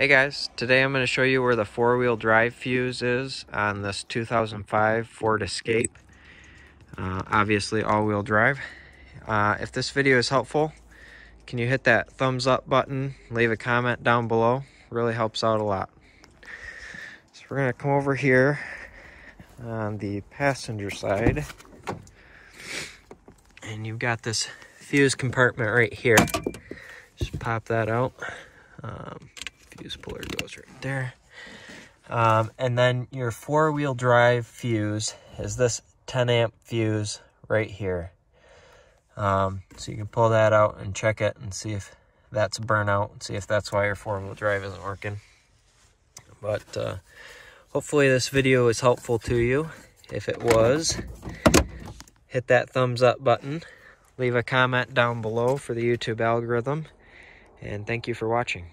Hey guys, today I'm going to show you where the four-wheel drive fuse is on this 2005 Ford Escape. Uh, obviously all-wheel drive. Uh, if this video is helpful, can you hit that thumbs up button, leave a comment down below, really helps out a lot. So we're going to come over here on the passenger side. And you've got this fuse compartment right here. Just pop that out. Um, fuse puller goes right there. Um, and then your four-wheel drive fuse is this 10 amp fuse right here. Um, so you can pull that out and check it and see if that's burnout and see if that's why your four-wheel drive isn't working. But uh, hopefully this video is helpful to you. If it was, hit that thumbs up button. Leave a comment down below for the YouTube algorithm. And thank you for watching.